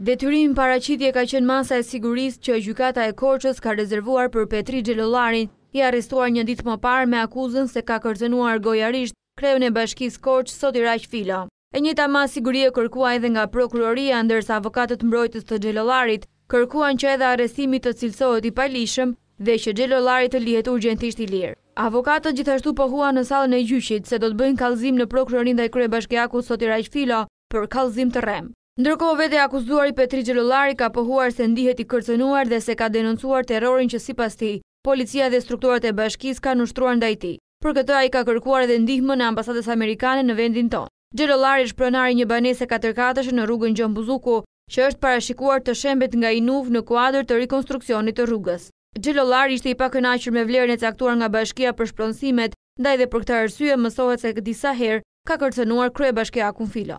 Detyrim paraqitje ka qenë masa e sigurisë që Gjykata e Korçës ka rezervuar për Petrit Xhelollarin, i arrestuar një ditë më parë me akuzën se ka kërcënuar gojarisht kreun e Bashkisë Korçë, Sotiraq Filo. E njëjta masë sigurie u kërkua edhe nga Prokuroria, ndërsa avokatët mbrojtës të Xhelollarit, kërkuan që edhe arrestimi të cilësohet i paligjshëm dhe që Xhelollari të lihet urgjentisht i lirë. Avokatët gjithashtu pohuan në sallën e gjyqit se do të bëjnë kallëzim në Prokurori ndaj kryebashkiakut Sotiraq Filo për kallëzim të rremë. Ndërkohë vetë i akuzuari Petrit Xhelollari ka pohuar se ndihet i kërcënuar dhe se ka denoncuar terrorin që sipas tij, policia dhe strukturat e bashkisë kanë ushtruar ndaj tij. Për këtë ai ka kërkuar edhe ndihmën e ambasadës amerikane në vendin tonë. Xhelollari është pronar i një banese katërkatëshe në rrugën Gjon Buzuku, që është parashikuar të shembet nga INUV në kuadër të rikonstruksionit të rrugës. Xhelollari ishte i pakënaqur me vlerën e caktuar nga bashkia për shpronësimet, ndaj dhe për këtë arsye mësohet se disa herë ka kërcënuar kryebashkiakun Filo.